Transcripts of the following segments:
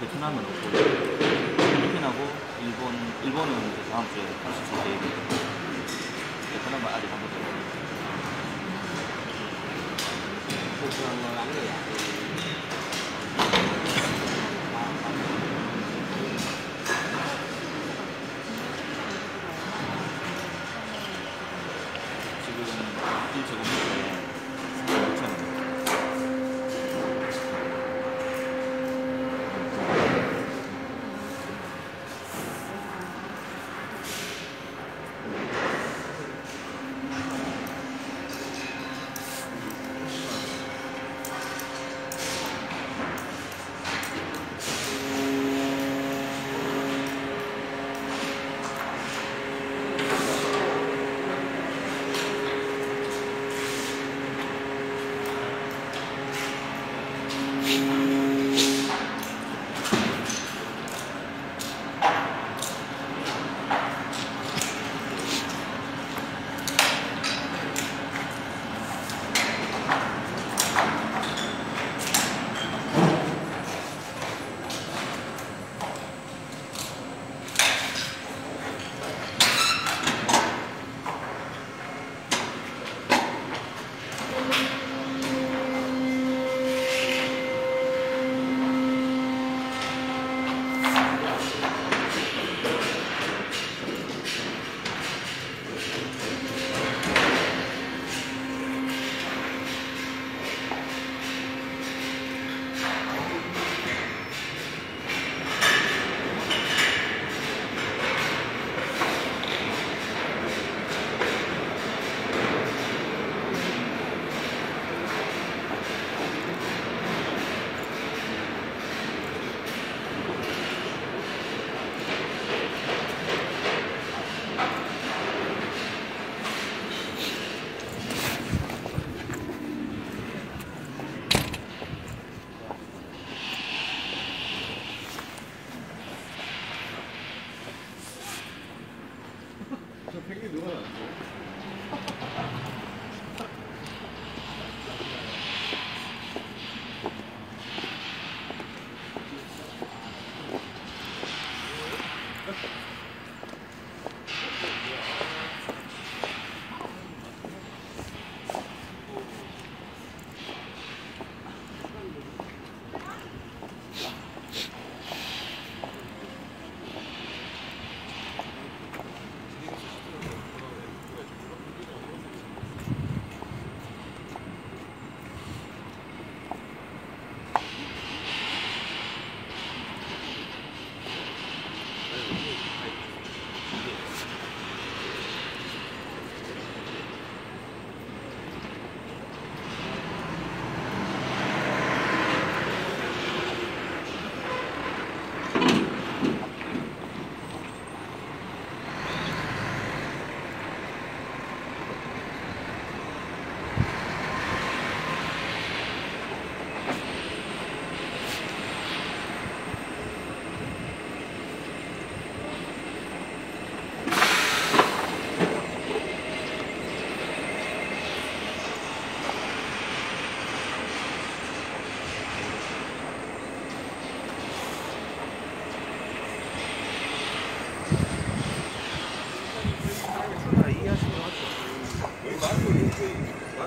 베트남은 없고 필리핀하고 일본 일본은 다음 주에 다시 줄 계획이고 베트남은 아직 한 번도 없고 지금 1제곱미터에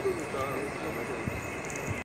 아,